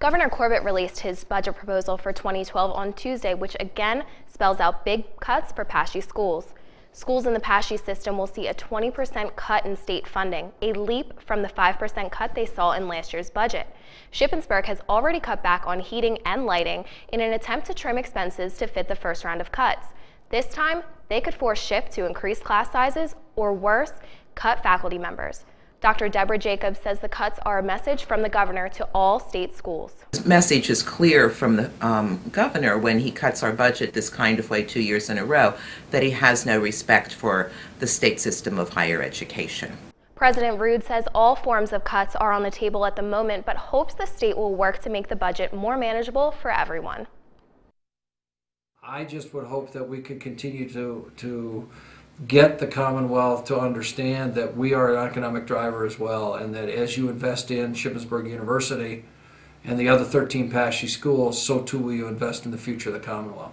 Governor Corbett released his budget proposal for 2012 on Tuesday, which again spells out big cuts for PASSHE schools. Schools in the PASSHE system will see a 20% cut in state funding, a leap from the 5% cut they saw in last year's budget. Shippensburg has already cut back on heating and lighting in an attempt to trim expenses to fit the first round of cuts. This time, they could force SHIP to increase class sizes or worse, cut faculty members. Dr. Deborah Jacobs says the cuts are a message from the governor to all state schools. The message is clear from the um, governor when he cuts our budget this kind of way two years in a row that he has no respect for the state system of higher education. President Ruud says all forms of cuts are on the table at the moment, but hopes the state will work to make the budget more manageable for everyone. I just would hope that we could continue to, to get the Commonwealth to understand that we are an economic driver as well, and that as you invest in Shippensburg University and the other 13 PASSHE schools, so too will you invest in the future of the Commonwealth.